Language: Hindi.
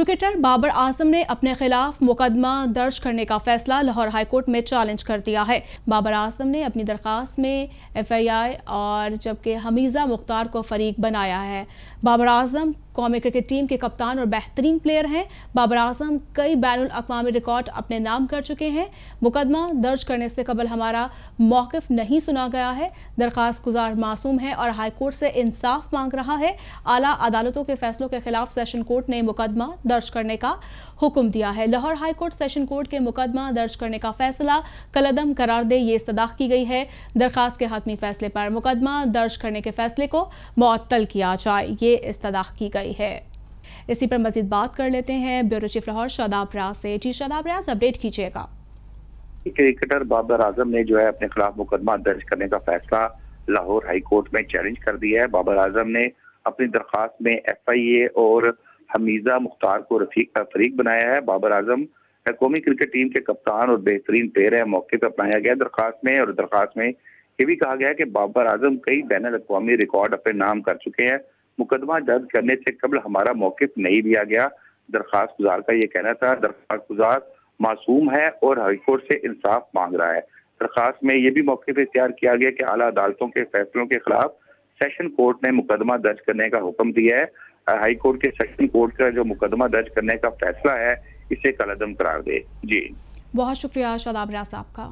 क्रिकेटर बाबर आज़म ने अपने खिलाफ मुकदमा दर्ज करने का फैसला लाहौर हाईकोर्ट में चैलेंज कर दिया है। बाबर आज़म ने अपनी दरख्वास्त में एफआईआई और जबकि हमीज़ा मुख्तार को फरीक बनाया है। बाबर आज़म कौमी क्रिकेट टीम के कप्तान और बेहतरीन प्लेयर हैं। बाबर आज़म कई बैन अवी रिकॉर्ड अपने नाम कर चुके हैं। मुकदमा दर्ज करने से कबल हमारा मौकफ नहीं सुना गया है। दरख्वास्त गुजार मासूम है और हाईकोर्ट से इंसाफ मांग रहा है। आला अदालतों के फैसलों के खिलाफ सेशन कोर्ट ने मुकदमा दर्ज करने का हुक्म दिया है। लाहौर हाईकोर्ट सेशन कोर्ट के मुकदमा दर्ज करने का फैसला कलदम करार दे ये इस्तदाख की गई है। दरखास्त के हतमी फैसले पर मुकदमा दर्ज करने के फैसले को मअतल किया जाए। ये इस्तदाख की गई है। इसी पर मजीद बात कर लेते हैं ब्यूरो चीफ लाहौर शादाब रियाज से। जी, शादाब रियाज अपडेट कीजिएगा। क्रिकेटर बाबर आज़म ने जो है अपने खिलाफ मुकदमा दर्ज करने का फैसला लाहौर हाई कोर्ट में चैलेंज कर दिया है। बाबर आज़म ने अपनी दरखास्त में एफ़ आई ए और हमीजा मुख्तार को रफीक, फरीक बनाया है। बाबर आज़म कौमी क्रिकेट टीम के कप्तान और बेहतरीन प्लेयर है। मौके पर अपनाया गया दरखास्त में और दरखास्त में ये भी कहा गया है कि बाबर आज़म कई बैन अवी रिकॉर्ड अपने नाम कर चुके हैं। मुकदमा दर्ज करने से कबल हमारा मौकफ नहीं दिया गया। दरखास्त गुजार का ये कहना था, दरखास्त गुजार मासूम है और हाईकोर्ट से इंसाफ मांग रहा है। दरखास्त में ये भी मौके पर इख्तियार किया गया कि आला अदालतों के फैसलों के खिलाफ सेशन कोर्ट ने मुकदमा दर्ज करने का हुक्म दिया है हाई कोर्ट के सेशन कोर्ट का जो मुकदमा दर्ज करने का फैसला है, इसे कलदम करार दे। जी। बहुत शुक्रिया, शादाब रियाज साहब का।